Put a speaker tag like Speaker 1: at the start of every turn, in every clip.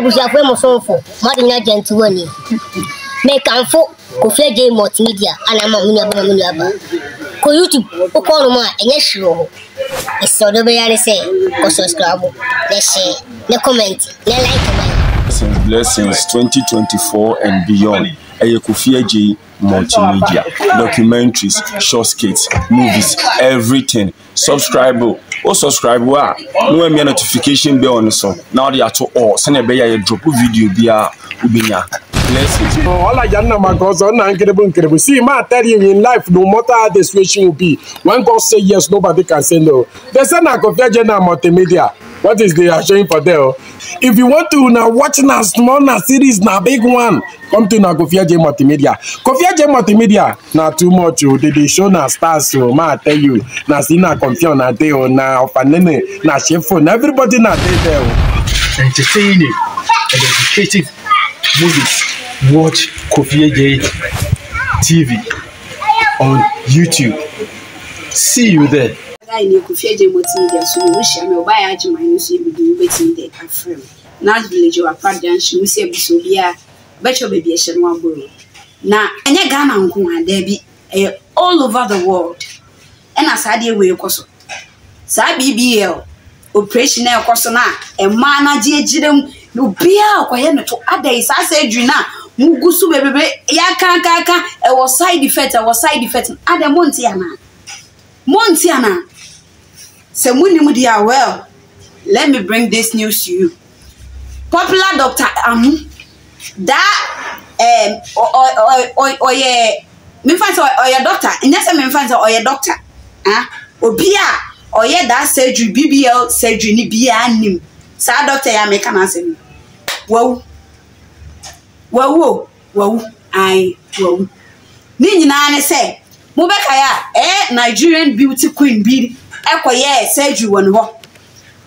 Speaker 1: abusuafo mu sɔnfo mɔde nya gyɛnti wɔ ni. Mekamfo kofi agye multimedia. Ana ma mu nuaba ma youtube wokɔ a ɛnyɛ hwee hɔ ɛsɛ ɔdɔ bɛyɛ ne sɛ kɔ subscribe share na comment na like
Speaker 2: blessings blessings 2024 and beyond. Ɛyɛ kofi agye multimedia. Documentaries short skits movies everything subscribe. O o subscribe a na wɔamia notification bell no so na wɔde ato all. Sɛnea ɛbɛyɛ yɛ drop video biara wobɛnya
Speaker 3: All I know, my God, not incredible, incredible. See, ma, I tell you, in life, no matter how the situation will be, when God say yes, nobody can say no. They say na Kofi Agena multimedia. What is they are showing for there? If you want to now watch na small na series na big one, come to na Kofi Agena multimedia. Kofi Agena multimedia na too much o. They dey show na stars o. Ma, I tell you, na see na confusion na dey o. Na Ofanene, na Shefo, na everybody na dey there o.
Speaker 4: entertaining and educative movies, watch Kofi J TV on YouTube. See you there.
Speaker 5: Guy ne kofi agye multimedia so ne wohyia me ɔbaa yɛ agye so yɛbɛdi wobɛtumi dɛ afrɛ me nas village wɔ apra junction wo sɛ abusu obi a bɛkyɛ baabi ɛhyɛ no aboro na ɛnyɛ ghana nko a all over the world. Ɛna saa deɛ wei kɔ saa bbl operation a ɛkɔ so no a ɛmaa no agye agyina mu. Na obiaa ɔkɔyɛ no to adai saa sɛ adwiri no a mugu so bebrebe yɛakaakaaka ɛwɔ side effect ɛwɔ side effect. Adɛ monte anaa monte anaa sɛ monim deɛ a well let me bring this news to you. Popular doctor amu that um, ɔyɛ memfa sɛ ɔyɛ doctor. Ɛnyɛ sɛ memfa sɛ ɔyɛ doctor. Obi a ɔyɛ that surgery bbl surgery ni biara nim saa doctor yɛ ameka no. Asɛm wawu. Wawu o. Wawu. Ae wawu. Ne nyinaa ne sɛ mobɛkae a ɛyɛ nigerian beauty queen bi ɛkɔyɛ surgery wɔ ne hɔ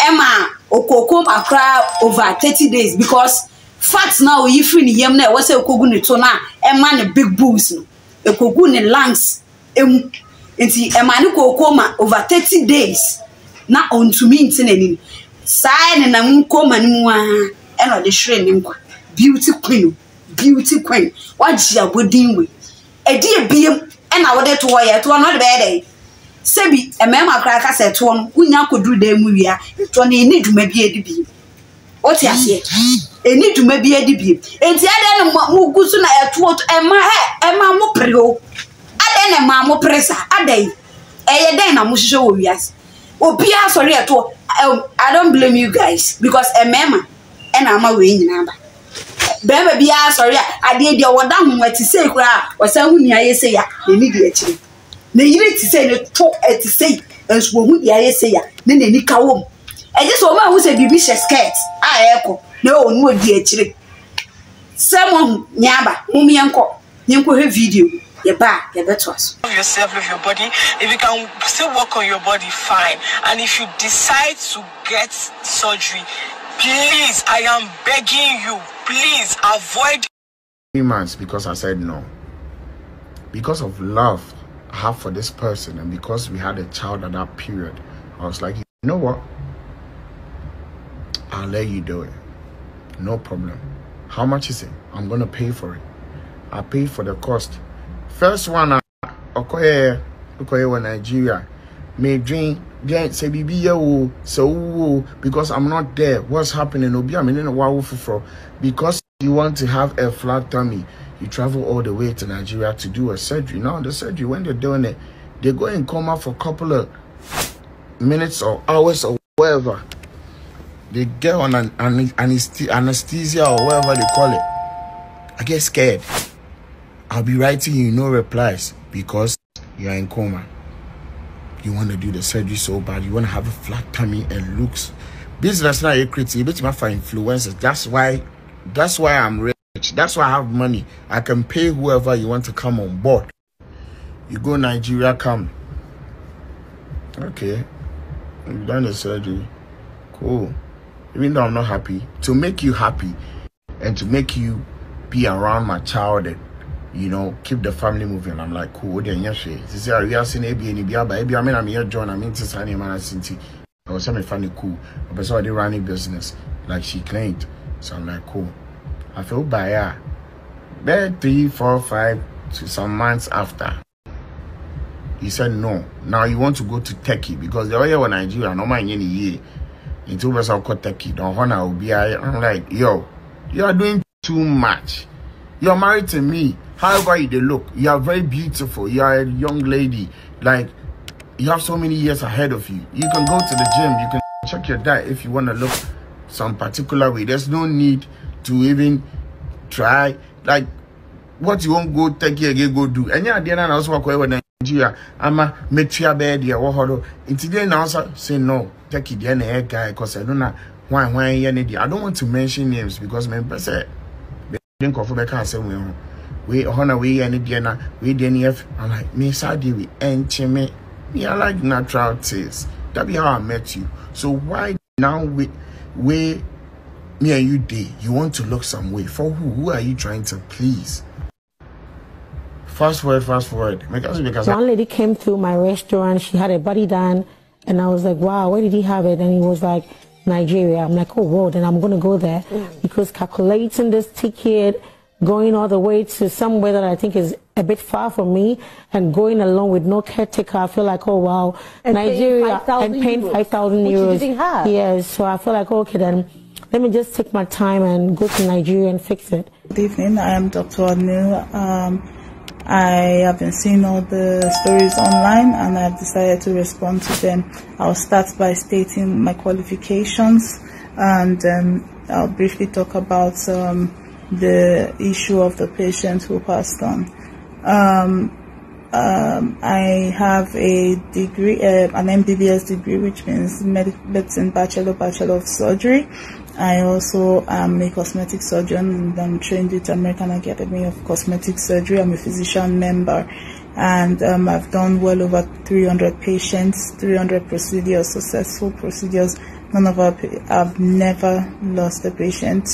Speaker 5: ɛma okoko akora over thirty days because fat na oyi firi ne yam na ɛwɔ sɛ ekogu ne to na ɛma ne big boobs no. Ekogu ne lungs emu. Nti ɛma ne koko ma over thirty days na ɔntumi nti n'anim saa ne nam nkoma ne mu aa ɛna ɔde hwere ne nkwa. Beauty queen beauty queen. Wagye abɔdin wei ɛdi ebiem ɛna wɔde to hɔ yɛ to hɔ no ɔde bɛyɛ dɛ sɛbi mmarima koraa kasa ɛtoɔ no wonya akɔduru dan mu wia ɛtoɔ no ɛni dwuma bi adi biem. Wote aseɛ. Ɛni dwuma bi adi biem. Enti adɛn no mo gu so na ɛtoɔ to ɛma ɛ ɛma mo pere o. Adɛn na ɛma mo pere saa adɛn ɛyɛ dɛn na mo hyehyɛ wɔ wiase? Obiara sɔre ɛtoɔ ɛm i don't blame you guys because mmarima ɛna ama wei nyinaa ba. Bɛrima biara sɔre a adeɛ deɛ wɔda ahoma ti sɛ koraa ɔsan ho nea yɛ sɛ ya n'ani di akyire na yiri ti sɛ ne to ɛti sɛ nso wɔn ho deɛ ayɛ sɛ ya ne n'ani ka wɔm ɛgye sɛ wɔn a wɔn sɛ biribi hyɛ skirt a ɛɛkɔ na wɔn ho di akyire sɛ mo ho nyaaba mo mi yɛn kɔ yɛn kɔ hwɛ video yɛ ba yɛ bɛ to aso.
Speaker 6: yourself, love your body. If you can still work on your body, fine. And if you decide to get surgery, please, I am begging you, please avoid
Speaker 7: months because I said no. Because of love I have for this person and because we had a child at that period, I was like, you know what? I'll let you do it. No problem. How much is it? I'm gonna pay for it. I pay for the cost. First one, okay, okay, when Nigeria, may dream, then say ya wo, oh, so wo, because I'm not there. What's happening? Obi, I'm in a wow for because you want to have a flat tummy. You travel all the way to Nigeria to do a surgery. Now the surgery, when they're doing it, they go in coma for a couple of minutes or hours or whatever. They get on an, an anesthe- anesthesia or whatever they call it. I get scared. I'll be writing you no replies because you're in coma. You want to do the surgery so bad. You want to have a flat tummy and looks. Business you create. You bet you for influencers. That's why. That's why I'm That's why I have money. I can pay whoever you want to come on board. You go Nigeria, come. Okay. You've done the surgery. Cool. Even though I'm not happy, to make you happy and to make you be around my child and you know keep the family moving. I'm like, cool. Then she said, "Are you asking AB and I mean, I'm here, John. I'm into signing man, Sinti. I was something funny, cool. But so I did running business like she claimed. So I'm like, cool. I feel by yeah. Then three, four, five to some months after. He said no. Now you want to go to Turkey because the oil in Nigeria, no man any year. Into us I'll call Turkey. Don't wanna be I'm like, yo, you are doing too much. You're married to me. However you look, you are very beautiful. You are a young lady. Like you have so many years ahead of you. You can go to the gym. You can check your diet if you want to look some particular way. There's no need to even try. Like what you won't go take here, go do. Yeah, then I also work with Nigeria. I'm a metia bed here. What Today now say no. Take it the air guy because I don't know why why I don't want to mention names because my person didn't go for my car somewhere. We honor we any dinner, we didn't have. I'm like, me sadi we and me. Me, I like natural taste. That be how I met you. So why now we we me and you day you want to look some way for who? Who are you trying to please? Fast forward, fast forward. Because because
Speaker 8: One lady came to my restaurant. She had a body done, and I was like, "Wow, where did he have it?" And he was like, "Nigeria." I'm like, "Oh, whoa!" Then I'm gonna go there mm. because calculating this ticket, going all the way to somewhere that I think is a bit far from me, and going along with no caretaker, I feel like, "Oh, wow,
Speaker 9: And paying
Speaker 8: Nigeria,"
Speaker 9: 5,000
Speaker 8: and paying
Speaker 9: euros,
Speaker 8: five thousand
Speaker 9: which you
Speaker 8: euros.
Speaker 9: didn't have.
Speaker 8: Yes, so I feel like, okay, then let me just take my time and go to Nigeria and fix it.
Speaker 10: Good evening. I am Dr. Anu. Um, I have been seeing all the stories online and I've decided to respond to them. I'll start by stating my qualifications and um, I'll briefly talk about um, the issue of the patient who passed on. Um, um, I have a degree, uh, an MBBS degree, which means Medic- Medicine Bachelor, Bachelor of Surgery. I also am a cosmetic surgeon and I'm trained with American Academy of Cosmetic Surgery. I'm a physician member and um, I've done well over 300 patients, 300 procedures, successful procedures. None of our, I've never lost a patient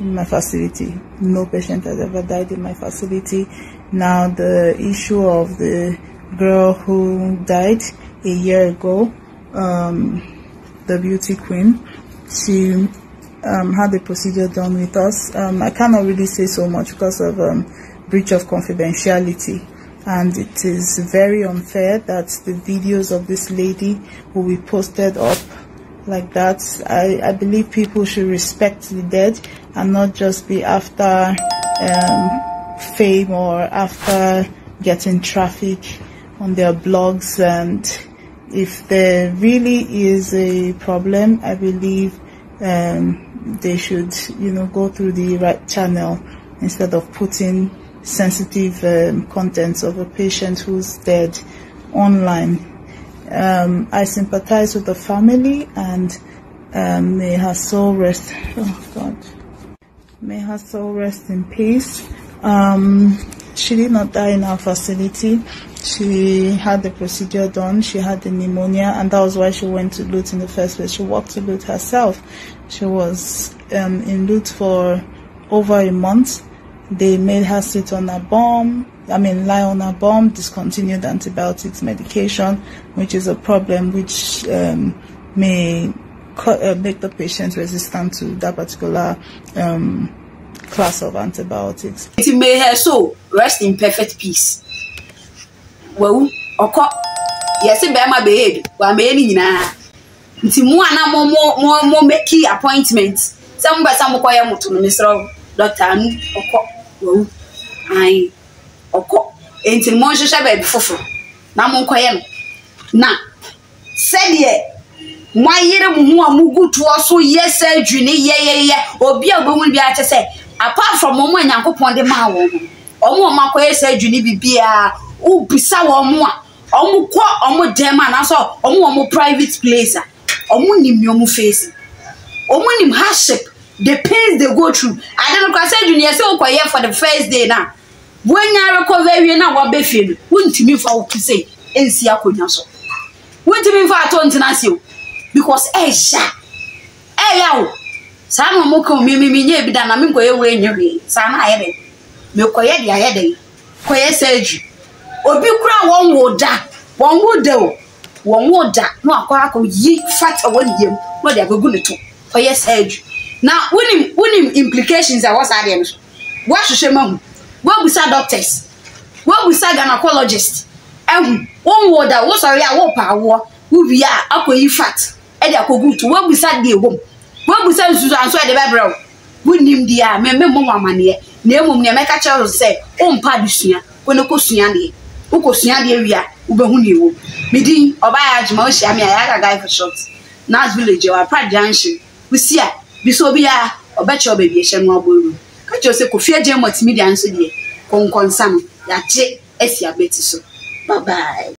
Speaker 10: in my facility. No patient has ever died in my facility. Now the issue of the girl who died a year ago, um, the beauty queen, she um, had the procedure done with us. Um, I cannot really say so much because of um, breach of confidentiality. And it is very unfair that the videos of this lady will be posted up like that. I, I believe people should respect the dead and not just be after um, fame or after getting traffic on their blogs. And if there really is a problem, I believe um, they should, you know, go through the right channel instead of putting sensitive um, contents of a patient who's dead online. Um, I sympathize with the family and um, may her soul rest. Oh God, may her soul rest in peace. Um, she did not die in our facility. She had the procedure done. She had the pneumonia, and that was why she went to LUTH in the first place. She walked to LUTH herself. She was um, in LUTH for over a month. They made her sit on a bomb. I mean, lie on a bomb, discontinued antibiotics medication, which is a problem which um, may uh, make the patient resistant to that particular um, class of antibiotics.
Speaker 5: nti may soul rest in perfect peace wawu ɔkɔ yɛsi bɛrima bɛyɛ bi wàmɛyɛ ne nyinaa nti mu a na mo mo mo mo make appointment sɛ mo bɛ sɛ mo yɛ mo to no mesrɛ doctor ɔkɔ wawu ayi ɔkɔ. Nti mo nhyehyɛ baabi foforɔ na mo nkɔ yɛ no. Na sɛdeɛ mo ayere mo ho a mo gu toɔ so yɛ sɛ adwene yɛyɛyɛ obi a obɛhu bi akyɛ sɛ apart from ɔmo a nyankopɔn de maa wɔn no ɔmo a ɔmo akɔyɛ sɛ adwene bibiara wobisa wɔn a ɔmo kɔ ɔmo dɛm anaasɛ ɔmo wɔ private place a ɔmo nim nea ɔmo face. Ɔmo nim hardship the pains they go through. Ade no kora sɛ adwene yɛ sɛ wokɔyɛ for the first day na woanya recover awie na waba fie no wontumi mfa wo sɛ ɛnsi akonnwa so mfa atɔ ntena ase o because ɛyɛ ɛyɛ o. Saa na ɔmo ka mi mi mi nye bi da na mi nkɔyɛ wo enye saa na ayɛ dɛ mi kɔyɛ de. Ayɛ dɛ kɔyɛ obi kura wɔn wo da. Wɔn wo o. Wɔn wo na wakɔ akɔ yi fat ɛwɔ ne yam na ɔde abɛgu ne to. Kɔyɛ sɛɛdwi na wonim wonim implications a wɔ saa adeɛ no so ahu wee gbisa doctors wee gbisa gynecologist ehu wọn wọ da wọn sọrọ ya wọn pa awọ wubi ya akọ yi fat. Ɛde akọ gutu wee gbisa deɛ wom wee gbisa nsusu anso ɛde bɛ brɛw wunim di a mmemme mmom amaneɛ na emom nea mɛka kyerɛ wo sɛ ɔmpa adesua wɔn akɔ sua deɛ wokɔ sua deɛ wia wobɛhu nea ɛwɔ mu medin ɔbaa yɛ adwuma ohyia me a yɛaka guy for short. Nas village wɔ apra junction wosi a bi sɛ obi a ka kyerɛ sɛ kofi agye multimedia nso deɛ kɔnkɔnsa no yɛagye asi abɛti so. Bye